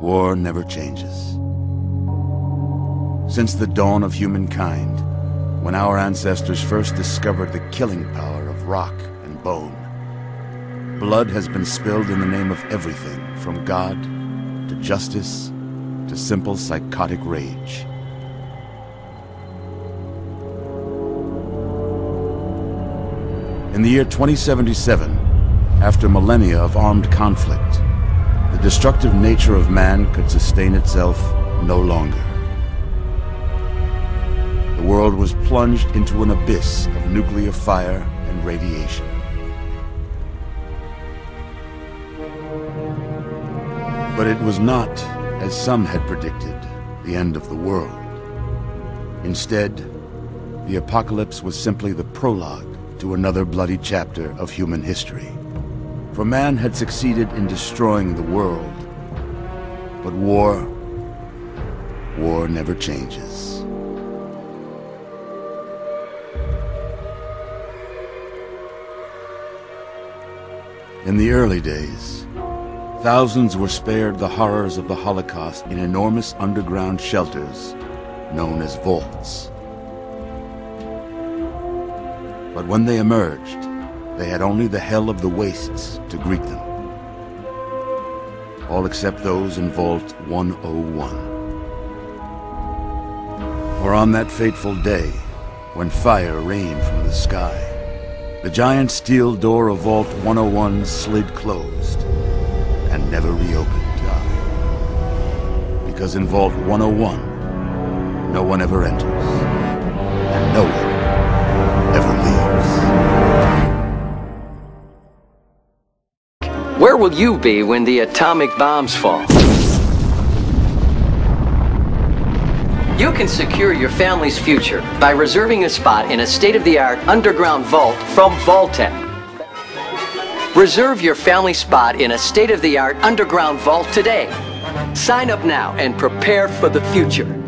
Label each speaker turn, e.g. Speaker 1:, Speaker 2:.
Speaker 1: War never changes. Since the dawn of humankind, when our ancestors first discovered the killing power of rock and bone, blood has been spilled in the name of everything from God to justice to simple psychotic rage. In the year 2077, after millennia of armed conflict, destructive nature of man could sustain itself no longer. The world was plunged into an abyss of nuclear fire and radiation. But it was not, as some had predicted, the end of the world. Instead, the apocalypse was simply the prologue to another bloody chapter of human history. For man had succeeded in destroying the world. But war, war never changes. In the early days, thousands were spared the horrors of the Holocaust in enormous underground shelters known as vaults. But when they emerged, they had only the hell of the wastes to greet them. All except those in Vault 101. For on that fateful day, when fire rained from the sky, the giant steel door of Vault 101 slid closed and never reopened. Ah, because in Vault 101, no one ever enters, and no one ever leaves.
Speaker 2: Where will you be when the atomic bombs fall? You can secure your family's future by reserving a spot in a state-of-the-art underground vault from Vault-Tec. Reserve your family spot in a state-of-the-art underground vault today. Sign up now and prepare for the future.